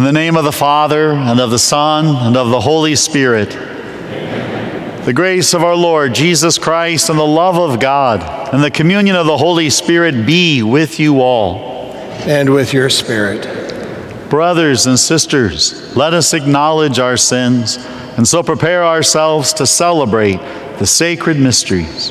In the name of the Father, and of the Son, and of the Holy Spirit. The grace of our Lord Jesus Christ, and the love of God, and the communion of the Holy Spirit be with you all. And with your spirit. Brothers and sisters, let us acknowledge our sins, and so prepare ourselves to celebrate the sacred mysteries.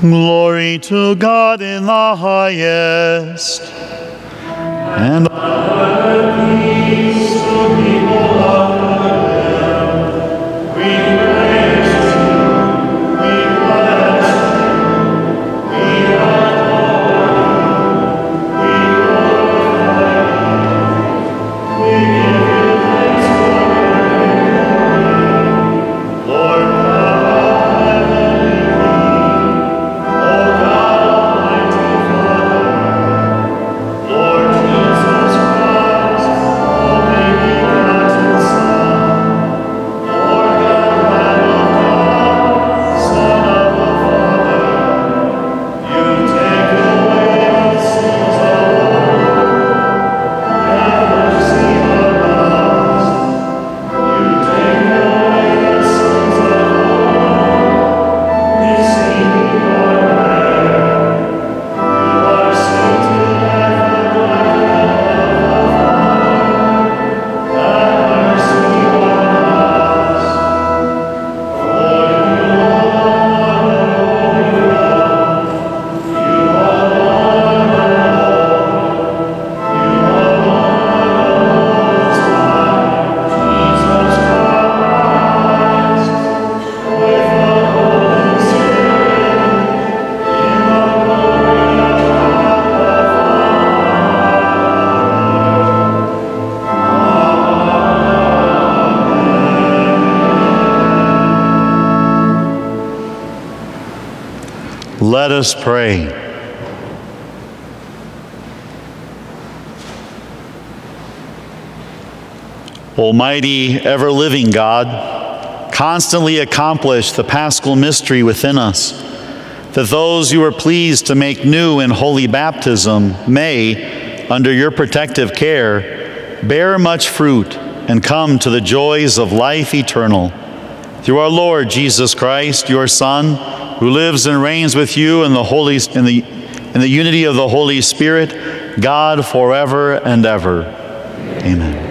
Glory to God in the highest. And Let us pray. Almighty, ever living God, constantly accomplish the paschal mystery within us, that those you are pleased to make new in holy baptism may, under your protective care, bear much fruit and come to the joys of life eternal. Through our Lord Jesus Christ, your Son, who lives and reigns with you in the holy in the in the unity of the Holy Spirit, God forever and ever. Amen.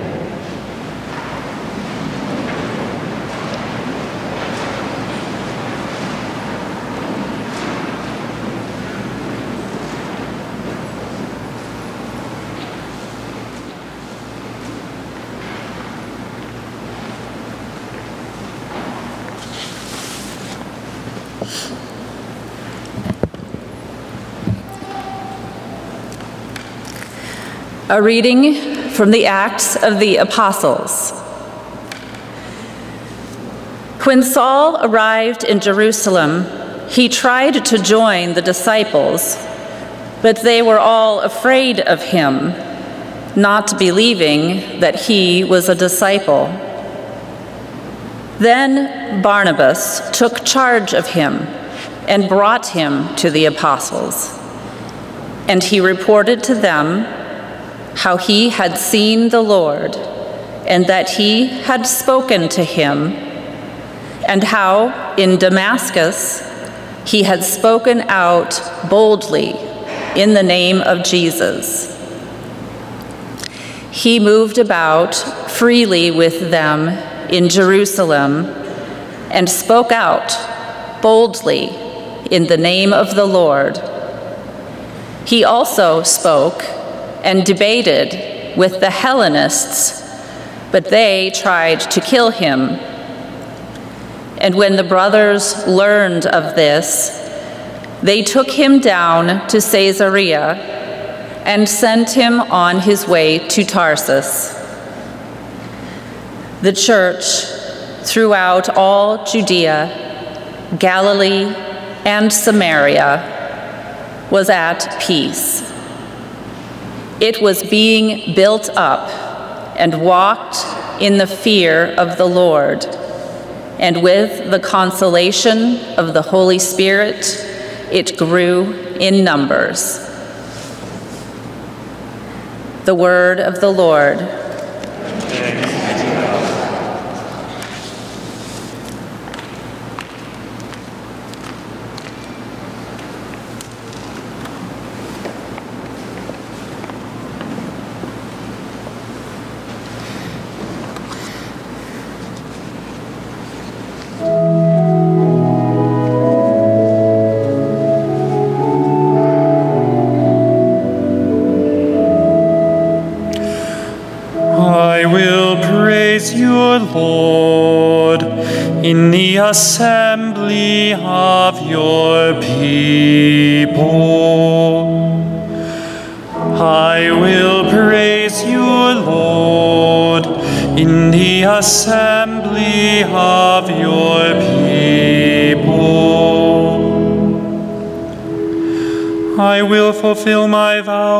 A reading from the Acts of the Apostles. When Saul arrived in Jerusalem, he tried to join the disciples, but they were all afraid of him, not believing that he was a disciple. Then Barnabas took charge of him and brought him to the apostles. And he reported to them how he had seen the Lord, and that he had spoken to him, and how in Damascus he had spoken out boldly in the name of Jesus. He moved about freely with them in Jerusalem and spoke out boldly in the name of the Lord. He also spoke and debated with the Hellenists, but they tried to kill him. And when the brothers learned of this, they took him down to Caesarea and sent him on his way to Tarsus. The church throughout all Judea, Galilee, and Samaria was at peace. It was being built up and walked in the fear of the Lord, and with the consolation of the Holy Spirit, it grew in numbers. The word of the Lord.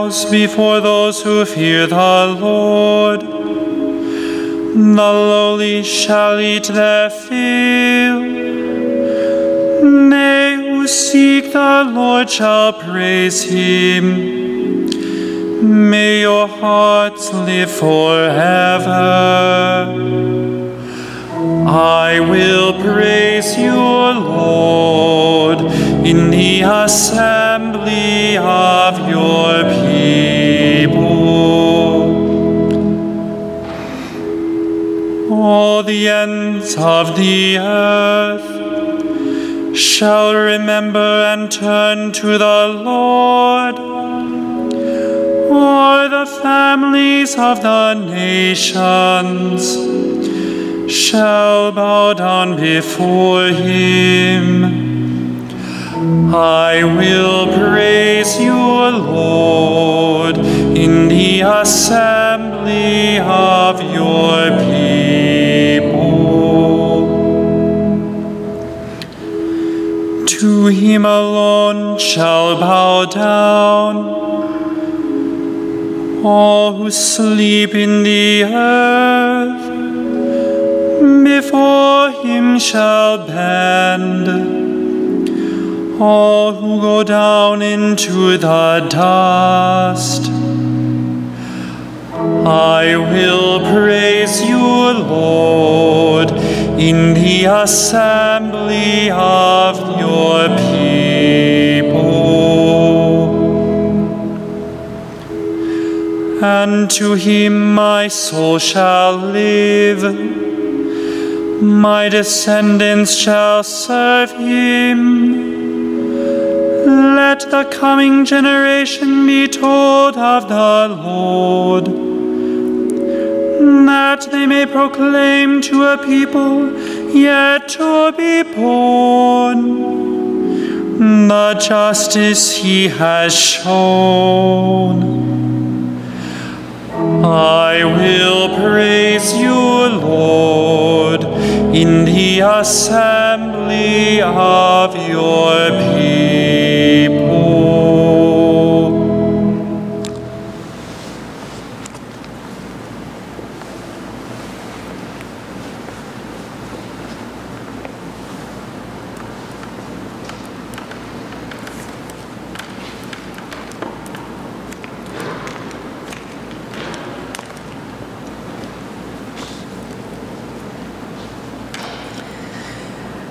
Vows before those who fear the Lord. The lowly shall eat their fill. They who seek the Lord shall praise him. May your hearts live forever. I will praise you, Lord, in the assembly All the ends of the earth shall remember and turn to the Lord. All the families of the nations shall bow down before him. I will praise you, Lord, in the assembly of your people. To him alone shall bow down all who sleep in the earth before him shall bend. All who go down into the dust. I will praise you, Lord, in the assembly of your people. And to him my soul shall live my descendants shall serve him. Let the coming generation be told of the Lord, that they may proclaim to a people yet to be born the justice he has shown. I will praise you, Lord, in the assembly of your people.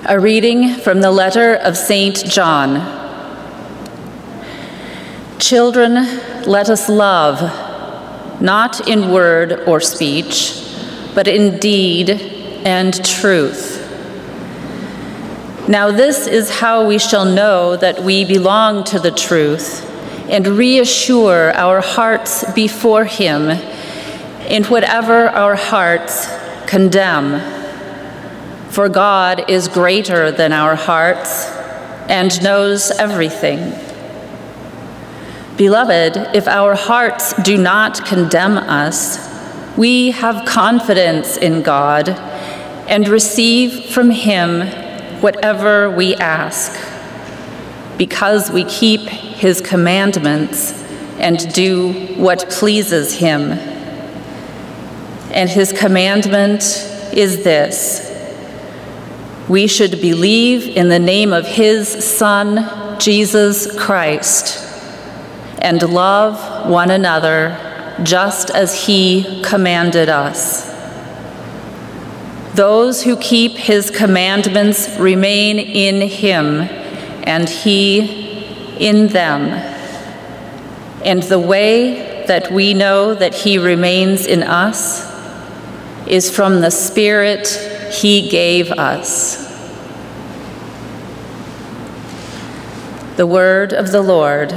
A reading from the letter of St. John. Children, let us love, not in word or speech, but in deed and truth. Now, this is how we shall know that we belong to the truth and reassure our hearts before Him in whatever our hearts condemn. For God is greater than our hearts and knows everything. Beloved, if our hearts do not condemn us, we have confidence in God and receive from Him whatever we ask, because we keep His commandments and do what pleases Him. And His commandment is this we should believe in the name of His Son, Jesus Christ, and love one another just as He commanded us. Those who keep His commandments remain in Him, and He in them. And the way that we know that He remains in us is from the Spirit He gave us. The word of the Lord.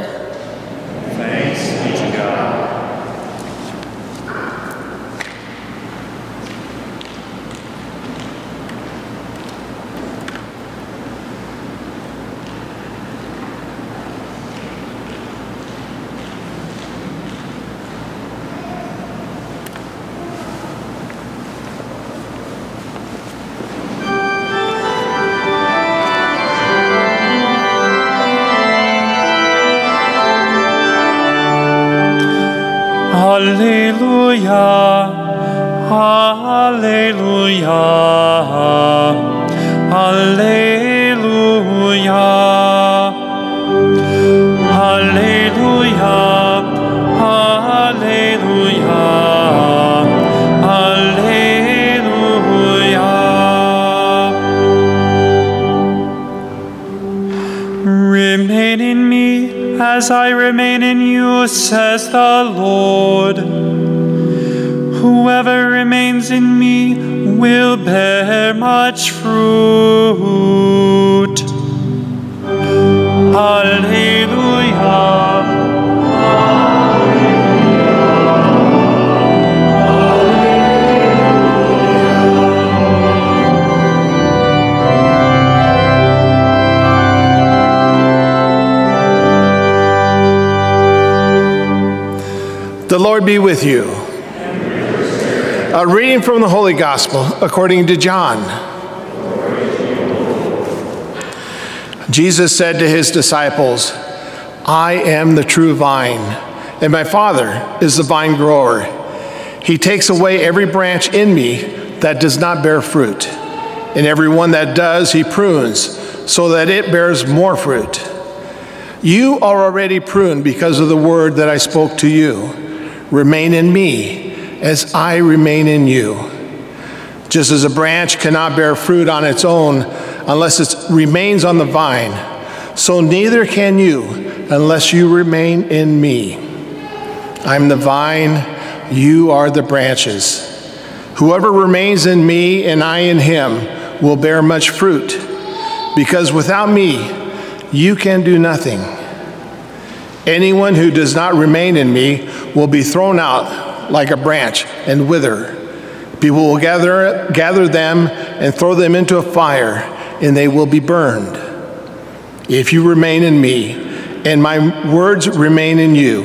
As I remain in you, says the Lord. Whoever remains in me will bear much fruit. Alleluia. The Lord be with you. A reading from the Holy Gospel according to John. Jesus said to his disciples, I am the true vine, and my Father is the vine grower. He takes away every branch in me that does not bear fruit, and every one that does, he prunes, so that it bears more fruit. You are already pruned because of the word that I spoke to you. Remain in me as I remain in you. Just as a branch cannot bear fruit on its own unless it remains on the vine, so neither can you unless you remain in me. I'm the vine, you are the branches. Whoever remains in me and I in him will bear much fruit, because without me you can do nothing. Anyone who does not remain in me will be thrown out like a branch and wither. People will gather, gather them and throw them into a fire, and they will be burned. If you remain in me, and my words remain in you,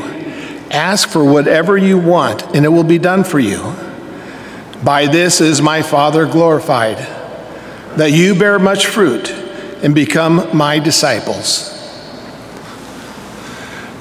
ask for whatever you want, and it will be done for you. By this is my Father glorified, that you bear much fruit and become my disciples.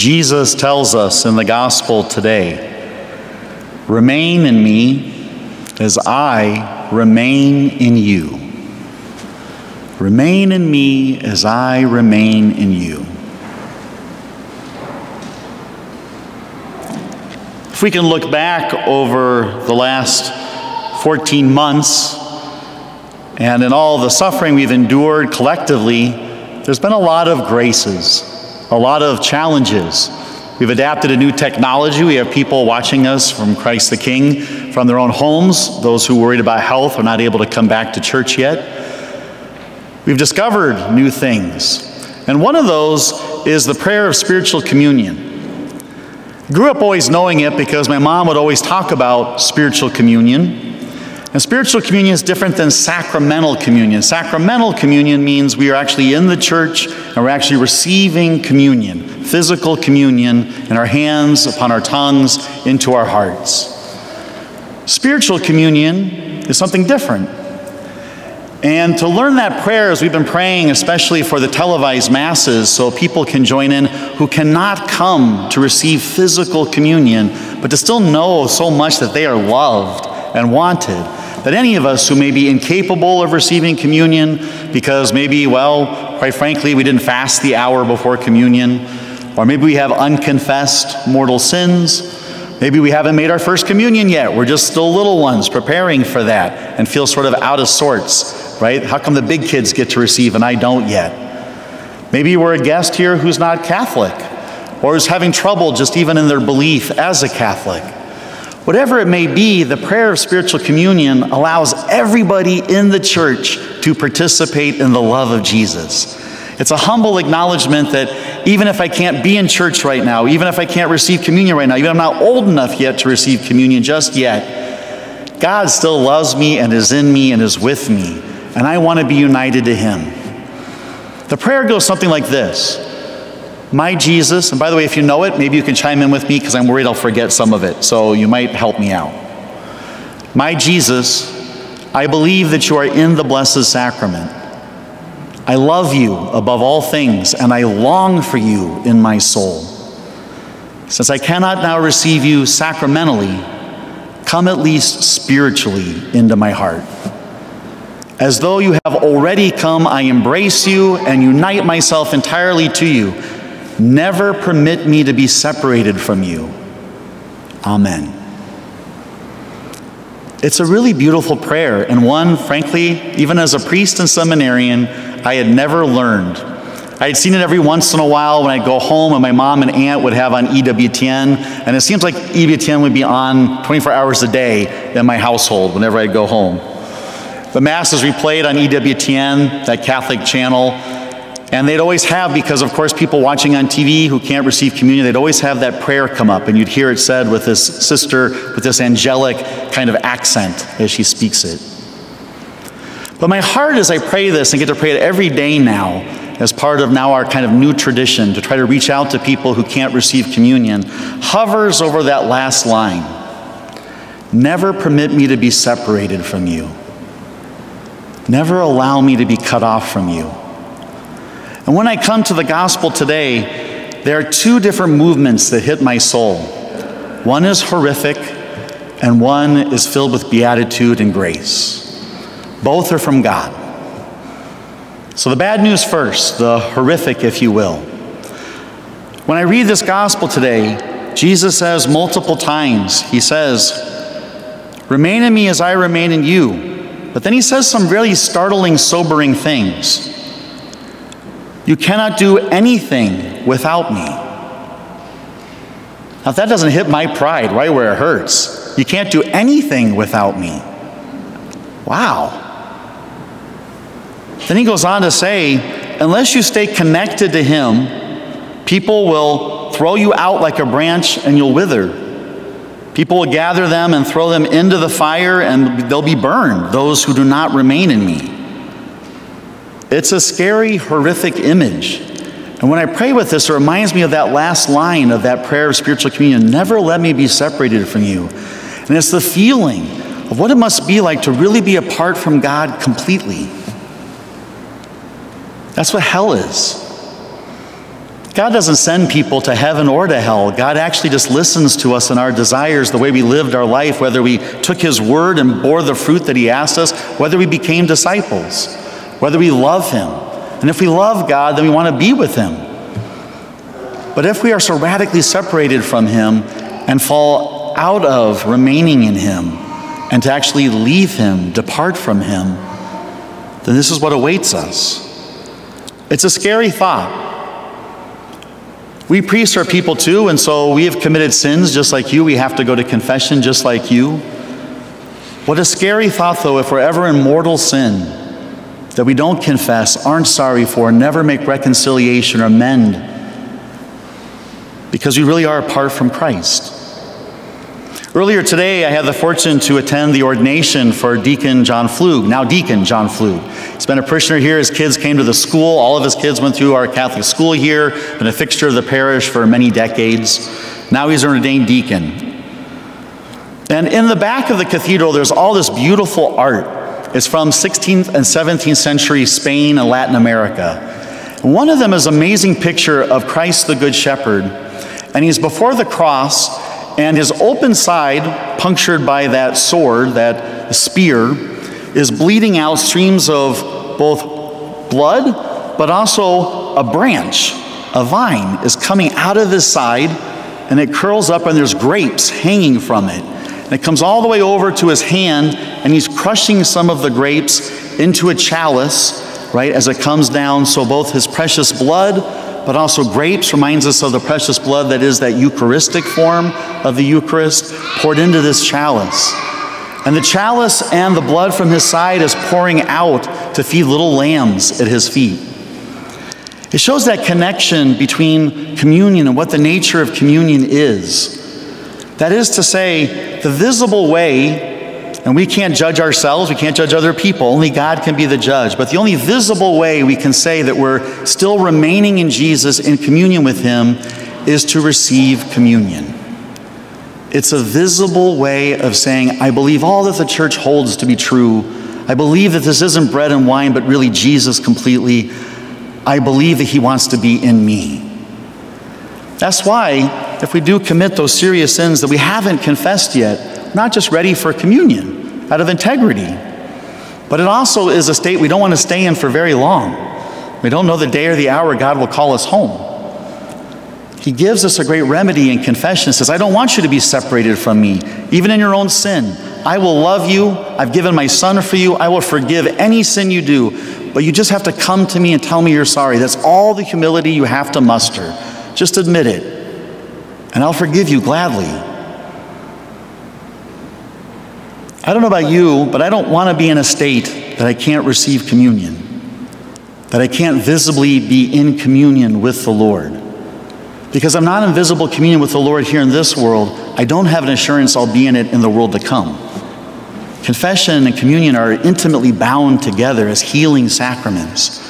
Jesus tells us in the gospel today remain in me as I remain in you. Remain in me as I remain in you. If we can look back over the last 14 months, and in all the suffering we've endured collectively, there's been a lot of graces, a lot of challenges. We've adapted a new technology. We have people watching us from Christ the King from their own homes. Those who worried about health are not able to come back to church yet. We've discovered new things. And one of those is the prayer of spiritual communion. Grew up always knowing it because my mom would always talk about spiritual communion. And spiritual communion is different than sacramental communion. Sacramental communion means we are actually in the church and we're actually receiving communion, physical communion, in our hands, upon our tongues, into our hearts. Spiritual communion is something different. And to learn that prayer, as we've been praying, especially for the televised masses, so people can join in who cannot come to receive physical communion, but to still know so much that they are loved and wanted. That any of us who may be incapable of receiving communion because maybe, well, quite frankly, we didn't fast the hour before communion, or maybe we have unconfessed mortal sins, maybe we haven't made our first communion yet, we're just still little ones preparing for that and feel sort of out of sorts right? How come the big kids get to receive and I don't yet? Maybe we're a guest here who's not Catholic or is having trouble just even in their belief as a Catholic. Whatever it may be, the prayer of spiritual communion allows everybody in the church to participate in the love of Jesus. It's a humble acknowledgement that even if I can't be in church right now, even if I can't receive communion right now, even if I'm not old enough yet to receive communion just yet, God still loves me and is in me and is with me and I want to be united to Him. The prayer goes something like this My Jesus, and by the way, if you know it, maybe you can chime in with me because I'm worried I'll forget some of it, so you might help me out. My Jesus, I believe that you are in the Blessed Sacrament. I love you above all things, and I long for you in my soul. Since I cannot now receive you sacramentally, come at least spiritually into my heart. As though you have already come, I embrace you and unite myself entirely to you. Never permit me to be separated from you. Amen. It's a really beautiful prayer, and one, frankly, even as a priest and seminarian, I had never learned. I had seen it every once in a while when I'd go home and my mom and aunt would have on EWTN, and it seems like EWTN would be on 24 hours a day in my household whenever I'd go home. The Mass is replayed on EWTN, that Catholic channel. And they'd always have, because of course people watching on TV who can't receive communion, they'd always have that prayer come up, and you'd hear it said with this sister with this angelic kind of accent as she speaks it. But my heart as I pray this and get to pray it every day now, as part of now our kind of new tradition to try to reach out to people who can't receive communion, hovers over that last line Never permit me to be separated from you. Never allow me to be cut off from you. And when I come to the gospel today, there are two different movements that hit my soul. One is horrific, and one is filled with beatitude and grace. Both are from God. So, the bad news first, the horrific, if you will. When I read this gospel today, Jesus says multiple times, He says, Remain in me as I remain in you. But then he says some really startling, sobering things. You cannot do anything without me. Now, if that doesn't hit my pride right where it hurts, you can't do anything without me. Wow. Then he goes on to say, unless you stay connected to him, people will throw you out like a branch and you'll wither. People will gather them and throw them into the fire, and they'll be burned, those who do not remain in me. It's a scary, horrific image. And when I pray with this, it reminds me of that last line of that prayer of spiritual communion never let me be separated from you. And it's the feeling of what it must be like to really be apart from God completely. That's what hell is. God doesn't send people to heaven or to hell. God actually just listens to us and our desires, the way we lived our life, whether we took His word and bore the fruit that He asked us, whether we became disciples, whether we love Him. And if we love God, then we want to be with Him. But if we are so radically separated from Him and fall out of remaining in Him, and to actually leave Him, depart from Him, then this is what awaits us. It's a scary thought. We priests are people too, and so we have committed sins just like you. We have to go to confession just like you. What a scary thought, though, if we're ever in mortal sin that we don't confess, aren't sorry for, never make reconciliation or mend because we really are apart from Christ. Earlier today, I had the fortune to attend the ordination for Deacon John Flug, now Deacon John Flug. He's been a parishioner here. His kids came to the school. All of his kids went through our Catholic school here, been a fixture of the parish for many decades. Now he's an ordained deacon. And in the back of the cathedral, there's all this beautiful art. It's from 16th and 17th century Spain and Latin America. One of them is an amazing picture of Christ the Good Shepherd. And he's before the cross, and his open side, punctured by that sword, that spear, is bleeding out streams of both blood, but also a branch, a vine, is coming out of his side, and it curls up, and there's grapes hanging from it. And it comes all the way over to his hand, and he's crushing some of the grapes into a chalice, right, as it comes down. So both his precious blood, but also grapes reminds us of the precious blood that is that Eucharistic form of the Eucharist poured into this chalice. And the chalice and the blood from his side is pouring out to feed little lambs at his feet. It shows that connection between communion and what the nature of communion is. That is to say, the visible way and we can't judge ourselves, we can't judge other people. Only God can be the judge. But the only visible way we can say that we're still remaining in Jesus in communion with Him is to receive communion. It's a visible way of saying, I believe all that the church holds to be true. I believe that this isn't bread and wine, but really Jesus completely. I believe that He wants to be in me. That's why, if we do commit those serious sins that we haven't confessed yet, not just ready for communion out of integrity, but it also is a state we don't want to stay in for very long. We don't know the day or the hour God will call us home. He gives us a great remedy in confession. He says, I don't want you to be separated from me, even in your own sin. I will love you. I've given my son for you. I will forgive any sin you do. But you just have to come to me and tell me you're sorry. That's all the humility you have to muster. Just admit it. And I'll forgive you gladly. I don't know about you, but I don't want to be in a state that I can't receive communion, that I can't visibly be in communion with the Lord. Because I'm not in visible communion with the Lord here in this world, I don't have an assurance I'll be in it in the world to come. Confession and communion are intimately bound together as healing sacraments.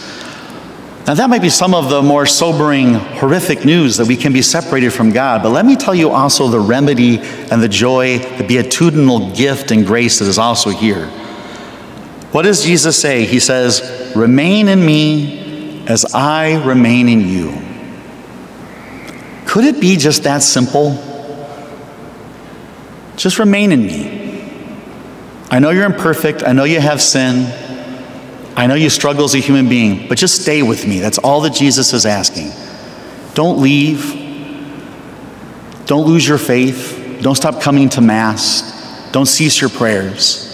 Now, that might be some of the more sobering, horrific news that we can be separated from God, but let me tell you also the remedy and the joy, the beatitudinal gift and grace that is also here. What does Jesus say? He says, Remain in me as I remain in you. Could it be just that simple? Just remain in me. I know you're imperfect, I know you have sin. I know you struggle as a human being, but just stay with me. That's all that Jesus is asking. Don't leave. Don't lose your faith. Don't stop coming to Mass. Don't cease your prayers.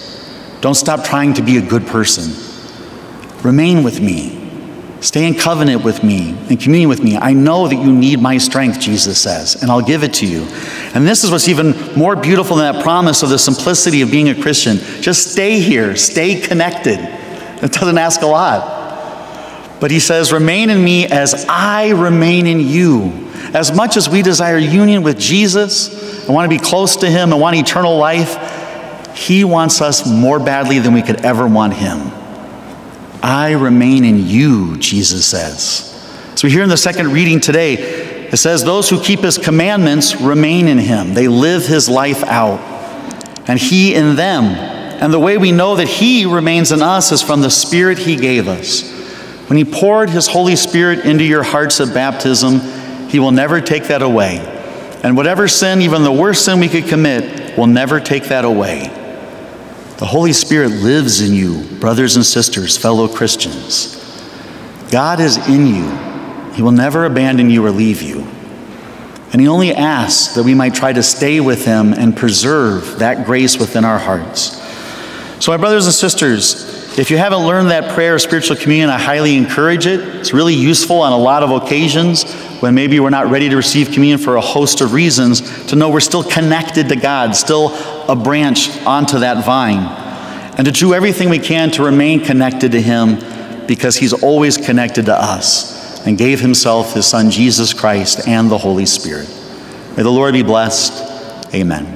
Don't stop trying to be a good person. Remain with me. Stay in covenant with me, in communion with me. I know that you need my strength, Jesus says, and I'll give it to you. And this is what's even more beautiful than that promise of the simplicity of being a Christian. Just stay here, stay connected. It doesn't ask a lot. But he says, Remain in me as I remain in you. As much as we desire union with Jesus and want to be close to him and want eternal life, he wants us more badly than we could ever want him. I remain in you, Jesus says. So hear in the second reading today, it says, Those who keep his commandments remain in him. They live his life out, and he in them. And the way we know that He remains in us is from the Spirit He gave us. When He poured His Holy Spirit into your hearts at baptism, He will never take that away. And whatever sin, even the worst sin we could commit, will never take that away. The Holy Spirit lives in you, brothers and sisters, fellow Christians. God is in you. He will never abandon you or leave you. And he only asks that we might try to stay with him and preserve that grace within our hearts. So, my brothers and sisters, if you haven't learned that prayer of spiritual communion, I highly encourage it. It's really useful on a lot of occasions when maybe we're not ready to receive communion for a host of reasons to know we're still connected to God, still a branch onto that vine, and to do everything we can to remain connected to Him because He's always connected to us and gave Himself, His Son Jesus Christ, and the Holy Spirit. May the Lord be blessed. Amen.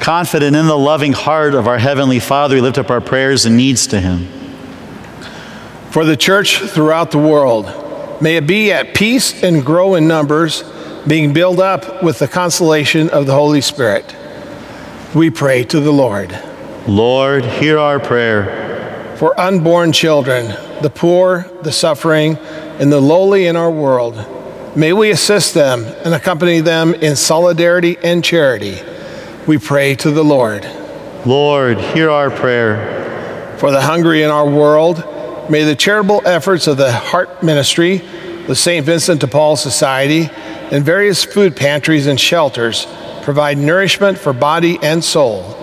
Confident in the loving heart of our Heavenly Father, we lift up our prayers and needs to Him. For the church throughout the world, may it be at peace and grow in numbers, being built up with the consolation of the Holy Spirit. We pray to the Lord. Lord, hear our prayer. For unborn children, the poor, the suffering, and the lowly in our world, may we assist them and accompany them in solidarity and charity we pray to the Lord. Lord, hear our prayer. For the hungry in our world, may the charitable efforts of the Heart Ministry, the St. Vincent de Paul Society, and various food pantries and shelters provide nourishment for body and soul.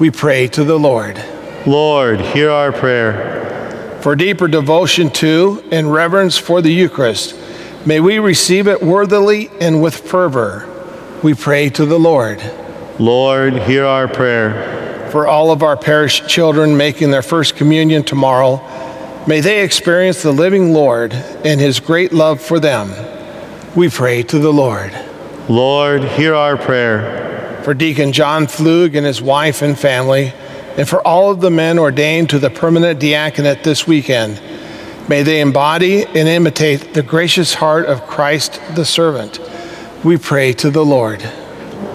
We pray to the Lord. Lord, hear our prayer. For deeper devotion to and reverence for the Eucharist, may we receive it worthily and with fervor. We pray to the Lord. Lord, hear our prayer. For all of our parish children making their first communion tomorrow, may they experience the living Lord and his great love for them. We pray to the Lord. Lord, hear our prayer. For Deacon John Flug and his wife and family, and for all of the men ordained to the permanent diaconate this weekend, may they embody and imitate the gracious heart of Christ the servant. We pray to the Lord.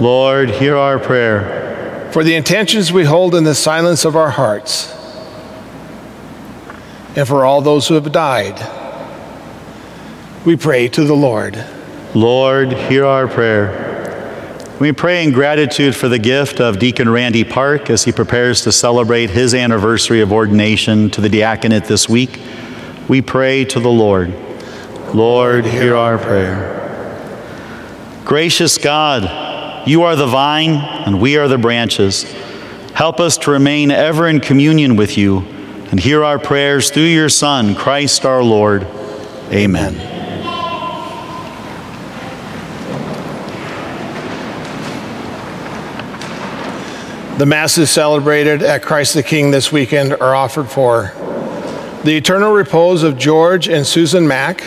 Lord, hear our prayer. For the intentions we hold in the silence of our hearts, and for all those who have died, we pray to the Lord. Lord, hear our prayer. We pray in gratitude for the gift of Deacon Randy Park as he prepares to celebrate his anniversary of ordination to the diaconate this week. We pray to the Lord. Lord, hear our prayer. Gracious God, you are the vine, and we are the branches. Help us to remain ever in communion with you and hear our prayers through your Son, Christ our Lord. Amen. The Masses celebrated at Christ the King this weekend are offered for the eternal repose of George and Susan Mack,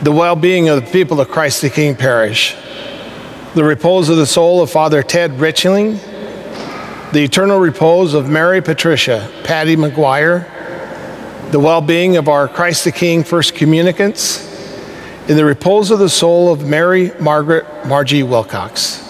the well being of the people of Christ the King Parish the repose of the soul of Father Ted Richling, the eternal repose of Mary Patricia Patty McGuire, the well being of our Christ the King First Communicants, in the repose of the soul of Mary Margaret Margie Wilcox.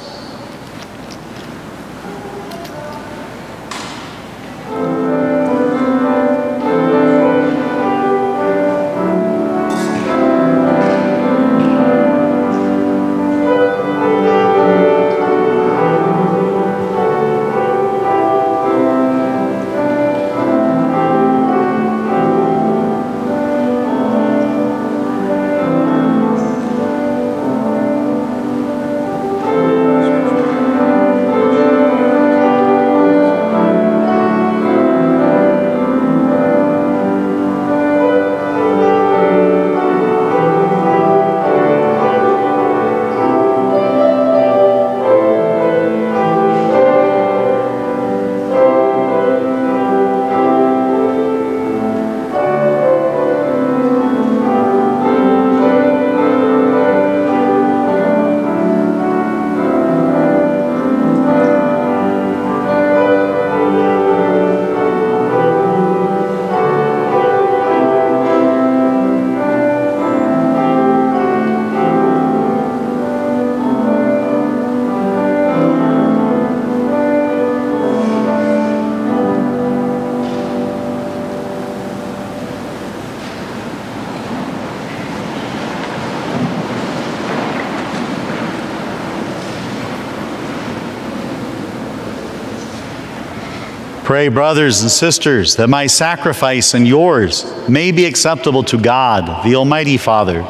Pray, brothers and sisters, that my sacrifice and yours may be acceptable to God, the Almighty Father.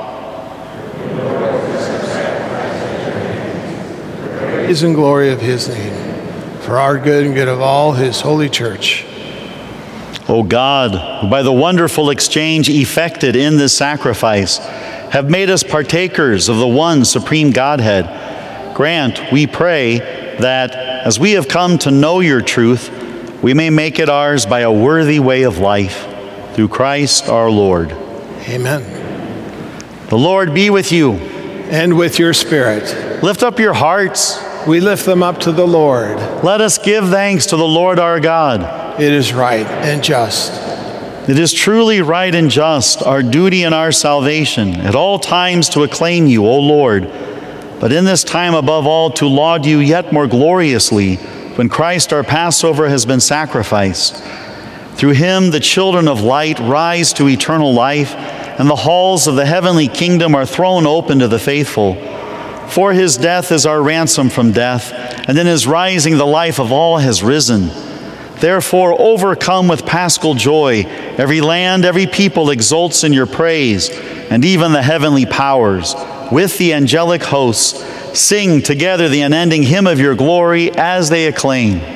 Praise and glory of his name, for our good and good of all his holy church. O God, who by the wonderful exchange effected in this sacrifice have made us partakers of the one supreme Godhead, grant, we pray, that as we have come to know your truth, we may make it ours by a worthy way of life through Christ our Lord. Amen. The Lord be with you. And with your spirit. Lift up your hearts. We lift them up to the Lord. Let us give thanks to the Lord our God. It is right and just. It is truly right and just, our duty and our salvation, at all times to acclaim you, O Lord, but in this time above all to laud you yet more gloriously when Christ our Passover has been sacrificed. Through him, the children of light rise to eternal life, and the halls of the heavenly kingdom are thrown open to the faithful. For his death is our ransom from death, and in his rising, the life of all has risen. Therefore, overcome with paschal joy, every land, every people exults in your praise, and even the heavenly powers, with the angelic hosts, sing together the unending hymn of your glory as they acclaim.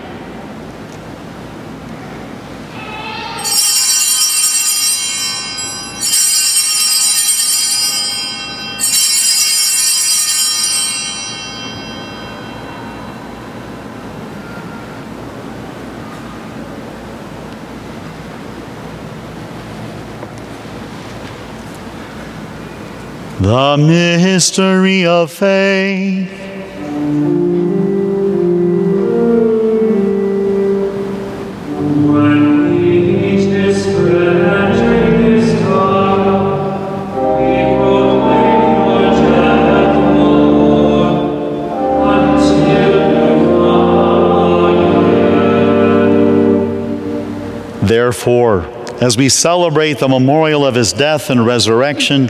The mystery of faith. When we eat this bread and drink this cup, we proclaim your death, Lord, until you come again. Therefore, as we celebrate the memorial of his death and resurrection,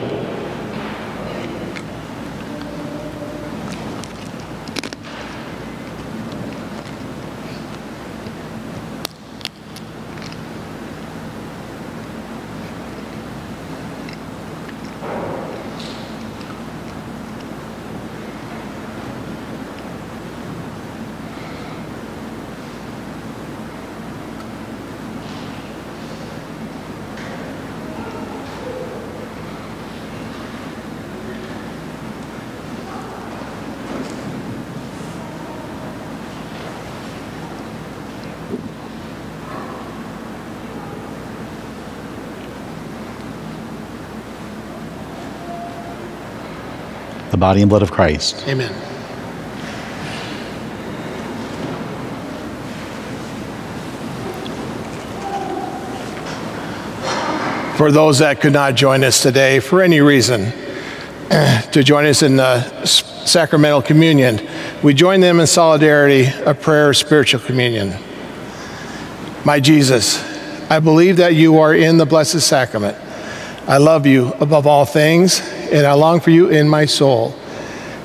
Body and blood of Christ. Amen. For those that could not join us today for any reason, to join us in the s- sacramental communion, we join them in solidarity of prayer of spiritual communion. My Jesus, I believe that you are in the blessed sacrament. I love you above all things, and I long for you in my soul.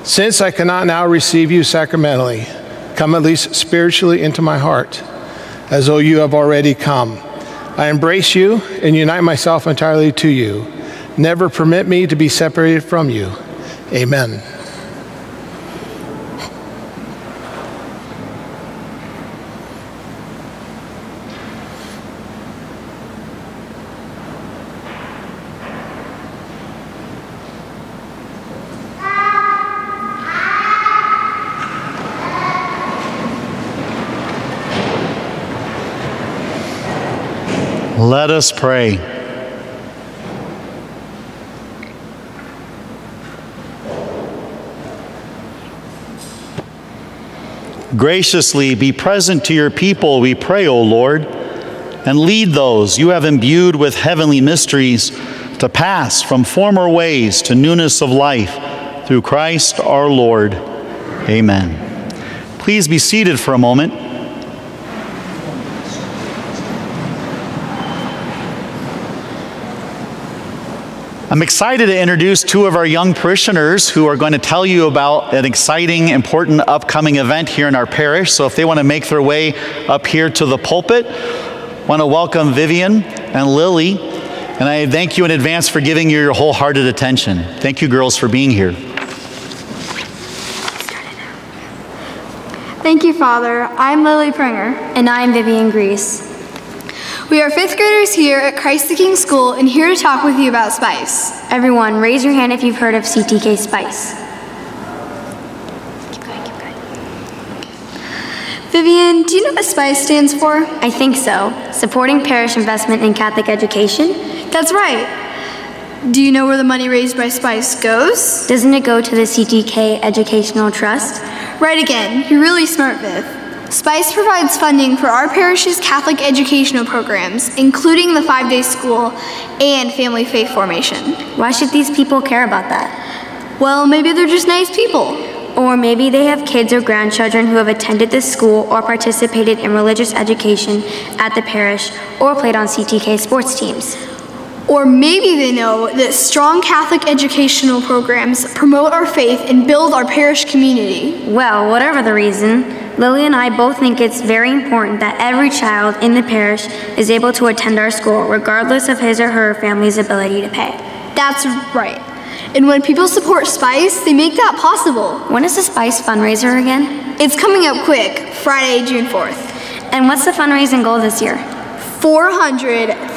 Since I cannot now receive you sacramentally, come at least spiritually into my heart, as though you have already come. I embrace you and unite myself entirely to you. Never permit me to be separated from you. Amen. Let us pray. Graciously be present to your people, we pray, O Lord, and lead those you have imbued with heavenly mysteries to pass from former ways to newness of life through Christ our Lord. Amen. Please be seated for a moment. I'm excited to introduce two of our young parishioners who are going to tell you about an exciting, important upcoming event here in our parish. So if they want to make their way up here to the pulpit, I want to welcome Vivian and Lily. And I thank you in advance for giving you your wholehearted attention. Thank you, girls, for being here. Thank you, Father. I'm Lily Pringer. And I'm Vivian Grease. We are fifth graders here at Christ the King School and here to talk with you about spice. Everyone, raise your hand if you've heard of CTK Spice. Keep going, keep going. Vivian, do you know what spice stands for? I think so. Supporting parish investment in Catholic education? That's right. Do you know where the money raised by spice goes? Doesn't it go to the CTK Educational Trust? Right again. You're really smart, Viv. Spice provides funding for our parish's Catholic educational programs, including the five day school and family faith formation. Why should these people care about that? Well, maybe they're just nice people. Or maybe they have kids or grandchildren who have attended this school or participated in religious education at the parish or played on CTK sports teams. Or maybe they know that strong Catholic educational programs promote our faith and build our parish community. Well, whatever the reason, Lily and I both think it's very important that every child in the parish is able to attend our school, regardless of his or her family's ability to pay. That's right. And when people support Spice, they make that possible. When is the Spice fundraiser again? It's coming up quick, Friday, June 4th. And what's the fundraising goal this year?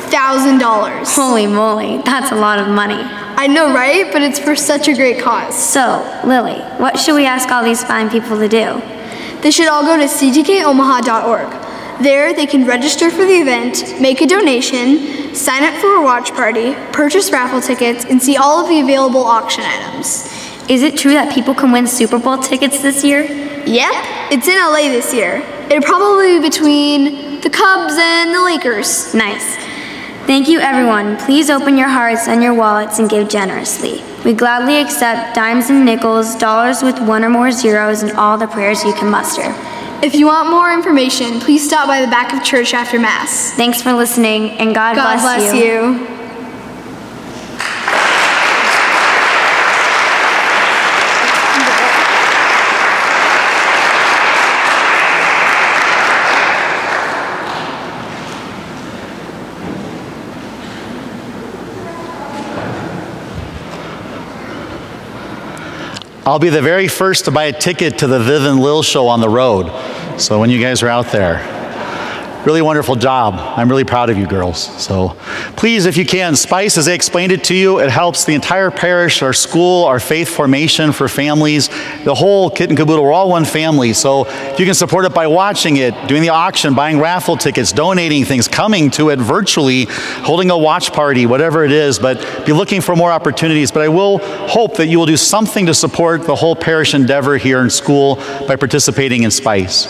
$400,000. Holy moly, that's a lot of money. I know, right? But it's for such a great cause. So, Lily, what should we ask all these fine people to do? They should all go to ctkomaha.org. There, they can register for the event, make a donation, sign up for a watch party, purchase raffle tickets, and see all of the available auction items. Is it true that people can win Super Bowl tickets this year? Yep, it's in LA this year. It'll probably be between the Cubs and the Lakers. Nice. Thank you, everyone. Please open your hearts and your wallets and give generously. We gladly accept dimes and nickels, dollars with one or more zeros, and all the prayers you can muster. If you want more information, please stop by the back of church after Mass. Thanks for listening, and God, God bless you. I'll be the very first to buy a ticket to the Viv and Lil show on the road. So when you guys are out there, really wonderful job. I'm really proud of you girls. So please, if you can, Spice, as I explained it to you, it helps the entire parish, our school, our faith formation for families, the whole kit and caboodle. We're all one family. So you can support it by watching it, doing the auction, buying raffle tickets, donating things, coming to it virtually, holding a watch party, whatever it is, but be looking for more opportunities. But I will hope that you will do something to support the whole parish endeavor here in school by participating in Spice.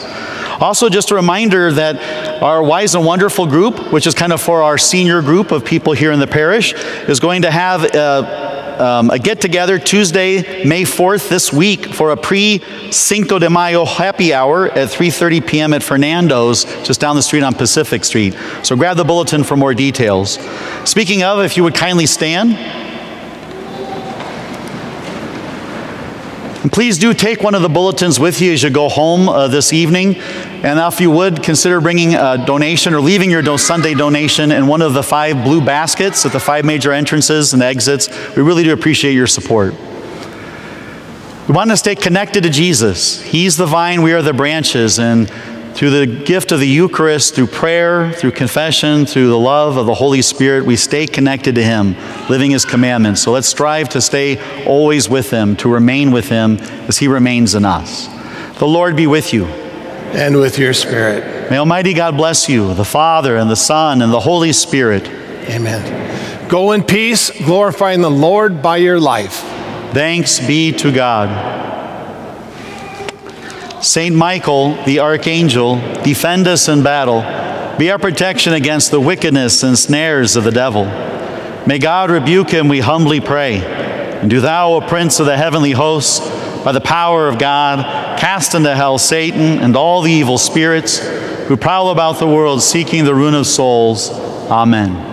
Also, just a reminder that our Wise and Wonderful group, which is kind of for our senior group of people here in the parish, is going to have a, um, a get together Tuesday, May 4th this week for a pre Cinco de Mayo happy hour at 3:30 p.m. at Fernando's, just down the street on Pacific Street. So grab the bulletin for more details. Speaking of, if you would kindly stand. And please do take one of the bulletins with you as you go home uh, this evening. And if you would, consider bringing a donation or leaving your Sunday donation in one of the five blue baskets at the five major entrances and exits. We really do appreciate your support. We want to stay connected to Jesus. He's the vine, we are the branches. And through the gift of the Eucharist, through prayer, through confession, through the love of the Holy Spirit, we stay connected to Him, living His commandments. So let's strive to stay always with Him, to remain with Him as He remains in us. The Lord be with you. And with your spirit. May Almighty God bless you, the Father, and the Son, and the Holy Spirit. Amen. Go in peace, glorifying the Lord by your life. Thanks be to God. Saint Michael, the archangel, defend us in battle. Be our protection against the wickedness and snares of the devil. May God rebuke him, we humbly pray. And do thou, O Prince of the heavenly hosts, by the power of God, cast into hell Satan and all the evil spirits who prowl about the world seeking the ruin of souls. Amen.